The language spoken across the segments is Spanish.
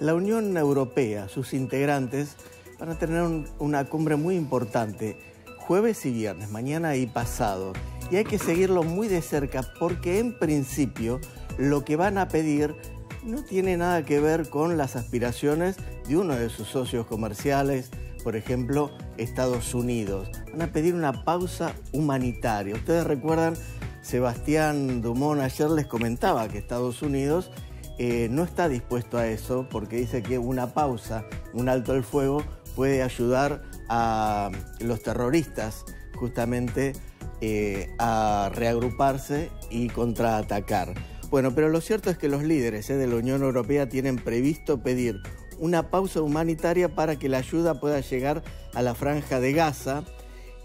La Unión Europea, sus integrantes, van a tener una cumbre muy importante, jueves y viernes, mañana y pasado. Y hay que seguirlo muy de cerca porque en principio lo que van a pedir no tiene nada que ver con las aspiraciones de uno de sus socios comerciales, por ejemplo, Estados Unidos. Van a pedir una pausa humanitaria. Ustedes recuerdan, Sebastián Dumont ayer les comentaba que Estados Unidos eh, no está dispuesto a eso porque dice que una pausa, un alto el fuego, puede ayudar a los terroristas justamente eh, a reagruparse y contraatacar. Bueno, pero lo cierto es que los líderes eh, de la Unión Europea tienen previsto pedir una pausa humanitaria para que la ayuda pueda llegar a la franja de Gaza.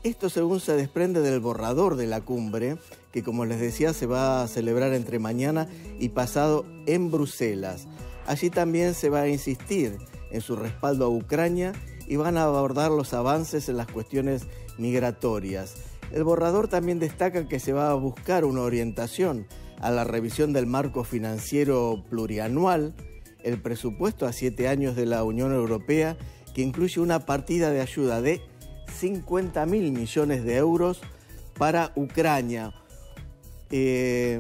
Esto según se desprende del borrador de la cumbre que como les decía se va a celebrar entre mañana y pasado en Bruselas. Allí también se va a insistir en su respaldo a Ucrania y van a abordar los avances en las cuestiones migratorias. El borrador también destaca que se va a buscar una orientación a la revisión del marco financiero plurianual, el presupuesto a siete años de la Unión Europea, que incluye una partida de ayuda de 50 mil millones de euros para Ucrania, eh,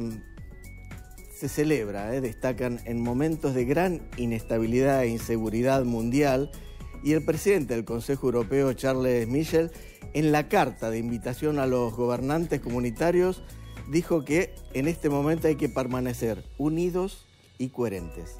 se celebra, eh, destacan en momentos de gran inestabilidad e inseguridad mundial y el presidente del Consejo Europeo, Charles Michel, en la carta de invitación a los gobernantes comunitarios, dijo que en este momento hay que permanecer unidos y coherentes.